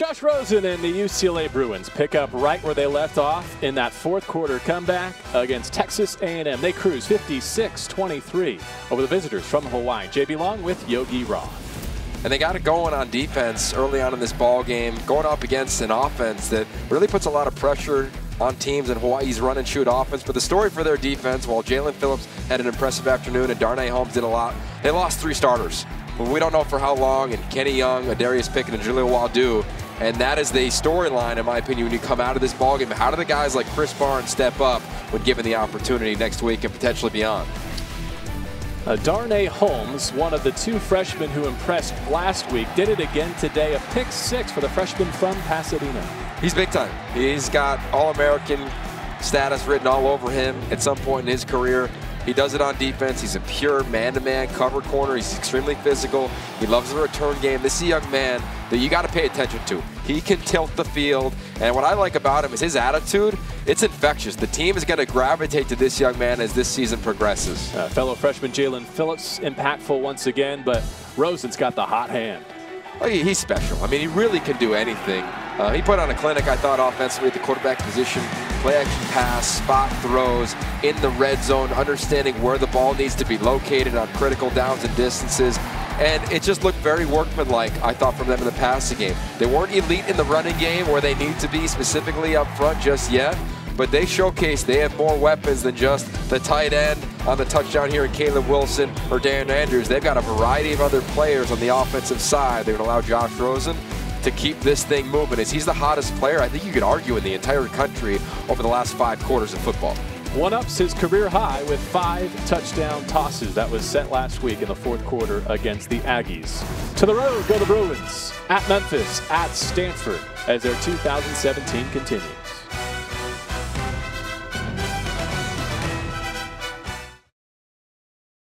Josh Rosen and the UCLA Bruins pick up right where they left off in that fourth quarter comeback against Texas A&M. They cruise 56-23 over the visitors from Hawaii. JB Long with Yogi Roth. And they got it going on defense early on in this ball game, going up against an offense that really puts a lot of pressure on teams in Hawaii's run and shoot offense. But the story for their defense, while Jaelan Phillips had an impressive afternoon and Darnay Holmes did a lot, they lost three starters. We don't know for how long, and Kenny Young, Adarius Pickett, and Jaleel Wadood and that is the storyline, in my opinion, when you come out of this ballgame. How do the guys like Krys Barnes step up when given the opportunity next week and potentially beyond? Uh, Darnay Holmes, one of the two freshmen who impressed last week, did it again today. A pick six for the freshman from Pasadena. He's big time. He's got All-American status written all over him at some point in his career. He does it on defense. He's a pure man-to-man -man cover corner. He's extremely physical. He loves the return game. This is a young man that you got to pay attention to. He can tilt the field, and what I like about him is his attitude. It's infectious. The team is going to gravitate to this young man as this season progresses. Uh, fellow freshman Jaelan Phillips, impactful once again, but Rosen's got the hot hand. Oh, he's special. I mean, he really can do anything. Uh, he put on a clinic, I thought, offensively at the quarterback position. Play action pass, spot throws, in the red zone, understanding where the ball needs to be located on critical downs and distances. And it just looked very workmanlike, I thought, from them in the passing game. They weren't elite in the running game where they need to be specifically up front just yet, but they showcased they have more weapons than just the tight end on the touchdown here in Caleb Wilson or Darren Andrews. They've got a variety of other players on the offensive side. They're going to allow Josh Rosen to keep this thing moving as he's the hottest player, I think you could argue, in the entire country over the last five quarters of football. One ups his career high with five touchdown tosses. That was set last week in the fourth quarter against the Aggies. To the road go the Bruins at Memphis, at Stanford, as their 2017 continues.